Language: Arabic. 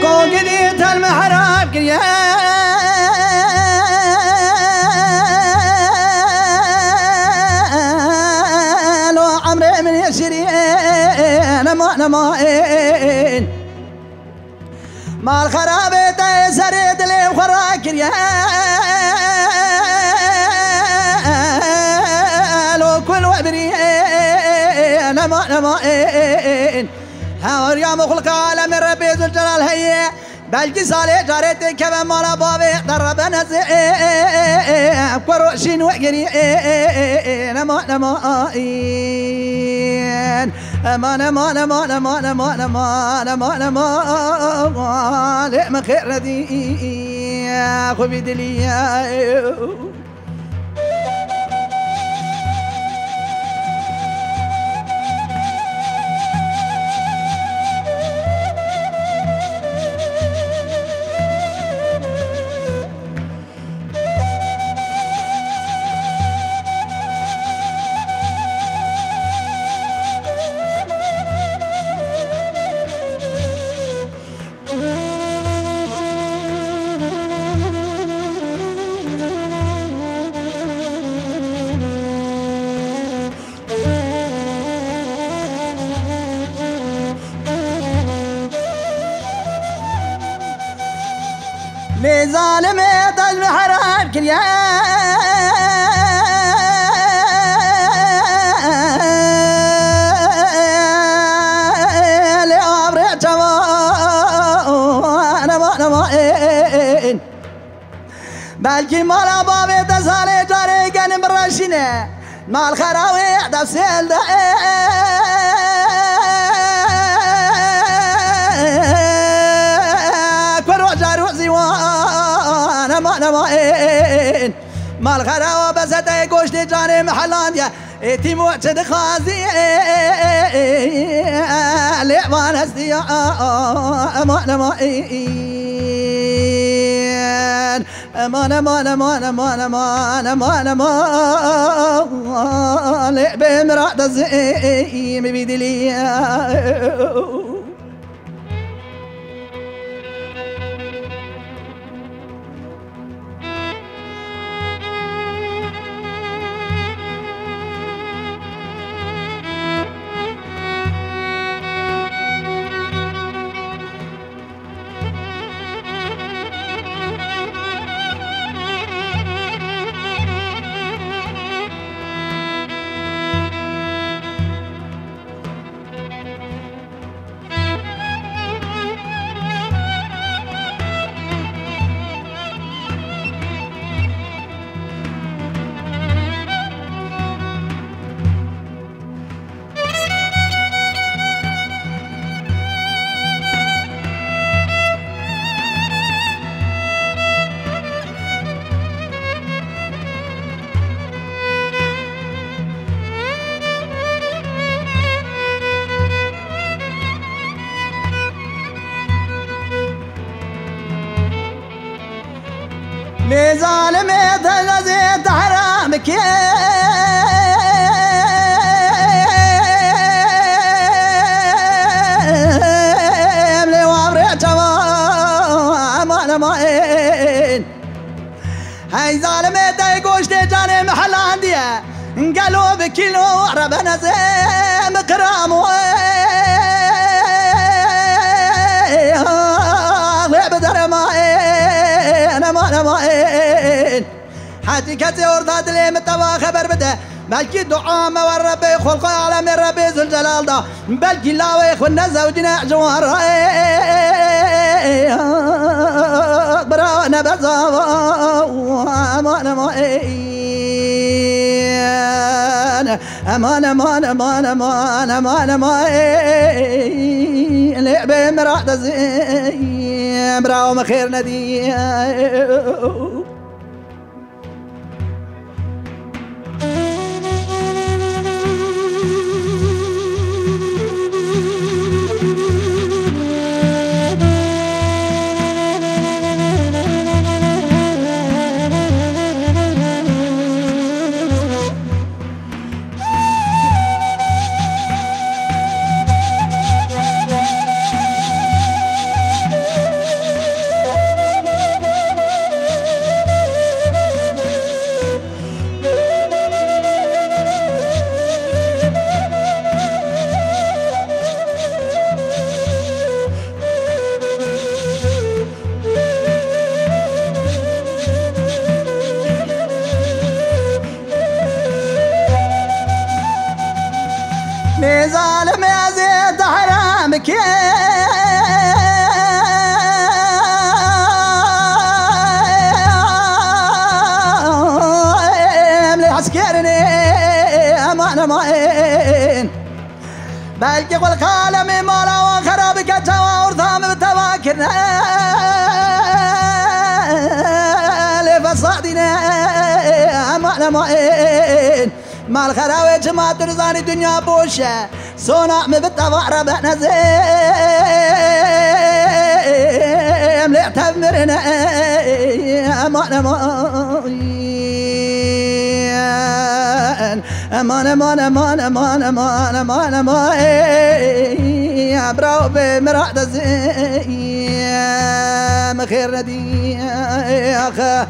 فوق قديت المحراب قريان وعمري من يسرين ما نمائن ما الخرابة تسرد لي وخراك ريال وكل وبريان ما نمائن هاور يا مخلق عالم ربي ذو الجلال هي. بلجي صالي جاريتي كبا مالا بابي درب نزع. قروشين وقري. نمو نمو ما نما نما نما نما نما نما نما لئم خير ردي. خبيد لي يا بلكي مالا بابي تزالي جاري كان برشينه مال خراوي دفسيل ده كروح جاروح زيوان زمان وائن مال خراب بسته گوشت جان محلان یا ایتی معتد خازی لیوان هستی یا أمان امائین أمان أمان أمان أمان أمان أمان أمان لعب امرأة زي مبيدلي ميزان ميت نزيد حرامك يا. لي وابريت أمان أمان هاي دي جاني محل عندي. قالوا بكيلو عرب نزيم قرام وين وأنا وين حتى كتي ورداد لي متوا خبر بده بلکی دعا ما و ربی خلق عالم الربي ذو الجلال ده. بلكي لا ويخونا زوجنا جوار. برانا بزاوا وأنا وين أمان أمان أمان أمان أمان أمان. لعبه مراد زي براو مخير ندي زمان إيه، إيه، إيه، بلکه گل قلم مالا و خراب کرد جوار دام تبا کرد فسادنا أمان أمان مال خراب جماعت رزانی دنیا بوشه. سونا می بتوا رب نزیم لعتمرنا أمان أمان أمان أمان أمان أمان أمان أمان أمان يا براو بمرعد زين خير ندي يا أخي